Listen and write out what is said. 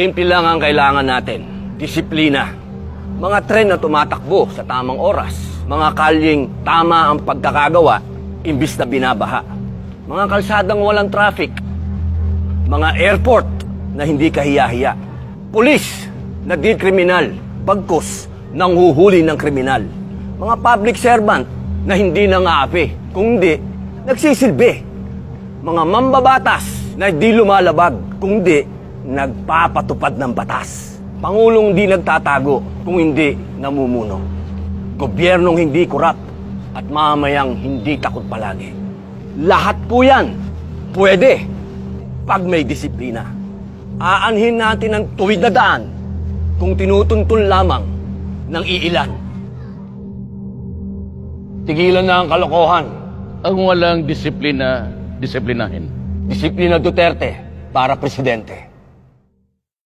Simple lang ang kailangan natin. Disiplina. Mga tren na tumatakbo sa tamang oras. Mga kalyeng tama ang pagkakagawa, imbis na binabaha. Mga kalsadang walang traffic. Mga airport na hindi kahiya-hiya. Pulis na di kriminal, bagkus nang huhuli ng kriminal. Mga public servant na hindi nangaapi, kundi nagsisilbi. Mga mambabatas na di lumalabag, kundi nagpapatupad ng batas. Pangulong di nagtatago kung hindi namumuno. Gobyernong hindi kurap at mamayang hindi takot palagi. Lahat po yan pwede pag may disiplina. Aanhin natin ang tuwid na daan kung tinutuntun lamang ng iilan. Tigilan na ang kalokohan. Ang walang disiplina, disiplinahin. Disiplina Duterte para presidente.